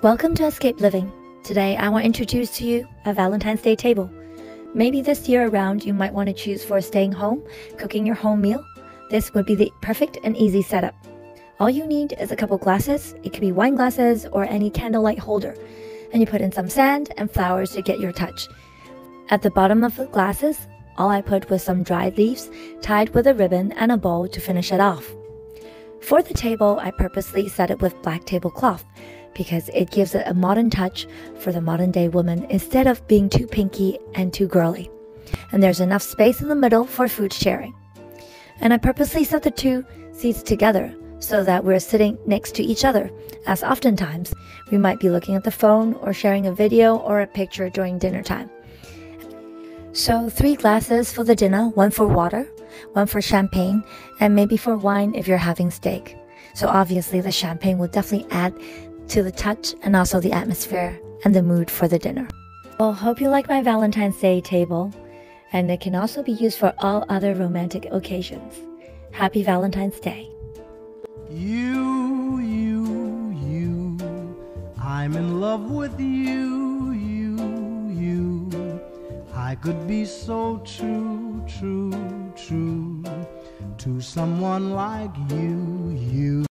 Welcome to Ascape Living. Today I want to introduce to you a Valentine's Day table. Maybe this year around you might want to choose for staying home, cooking your home meal. This would be the perfect and easy setup. All you need is a couple glasses, it could be wine glasses or any candlelight holder, and you put in some sand and flowers to get your touch. At the bottom of the glasses, all I put was some dried leaves tied with a ribbon and a bow to finish it off. For the table, I purposely set it with black tablecloth because it gives it a modern touch for the modern day woman instead of being too pinky and too girly. And there's enough space in the middle for food sharing. And I purposely set the two seats together so that we're sitting next to each other, as oftentimes we might be looking at the phone or sharing a video or a picture during dinner time. So, three glasses for the dinner one for water, one for champagne, and maybe for wine if you're having steak. So, obviously, the champagne will definitely add to the touch and also the atmosphere and the mood for the dinner. Well, hope you like my Valentine's Day table, and it can also be used for all other romantic occasions. Happy Valentine's Day. You, you, you, I'm in love with you, you, you. I could be so true, true, true to someone like you, you.